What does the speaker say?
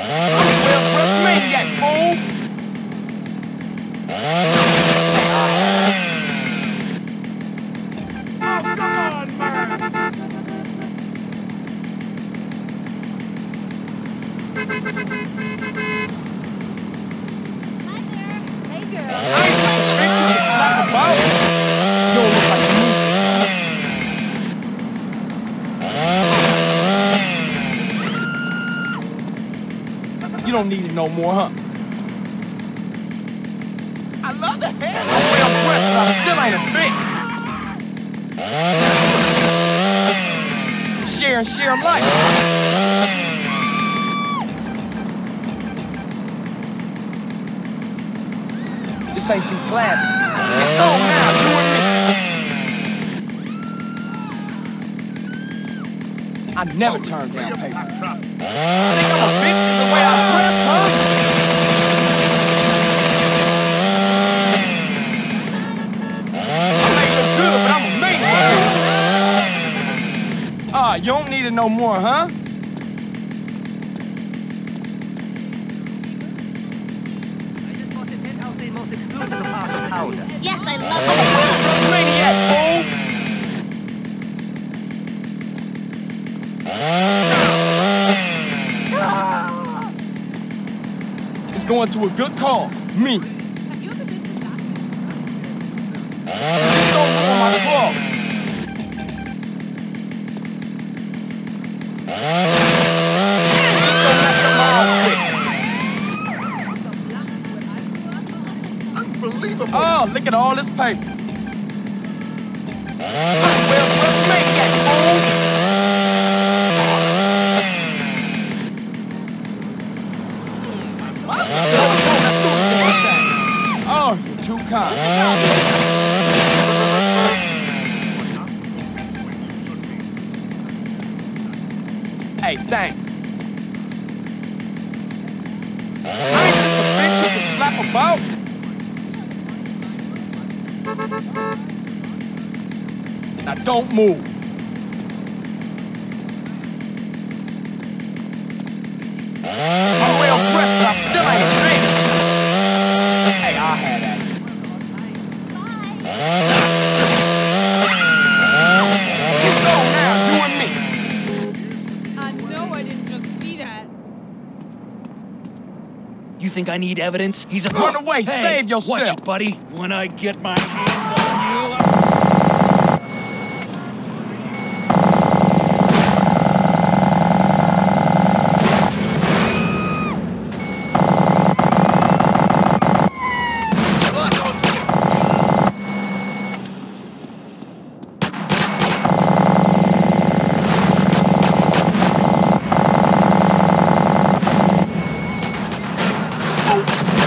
Well, persuade fool! Oh, Thank you. need it no more, huh? I love the hair. I'm well dressed, but I still ain't a bitch. Share share life. This ain't too classy. It's on now, you and me. I never turn down paper. Think I'm a bitch the way I dress, huh? I may look good, but I'm a maniac. Ah, you don't need it no more, huh? I just bought the penthouse the most exclusive apartment powder. Yes, I love it. It's going to a good cause. Me. Just don't ruin my club. Just don't mess up my outfit. Unbelievable. Oh, look at all this paper. I'm a well-dressed maniac, fool. Oh, kind. Hey, thanks. Ain't just a bitch you can slap about. Now don't move. I'm well dressed, but I still ain't a bitch. Hey, I'll have that. It's on now, you and me. I know I didn't just see that. You think I need evidence? He's a Run away, Hey, save yourself. Watch it, buddy. When I get my Oh.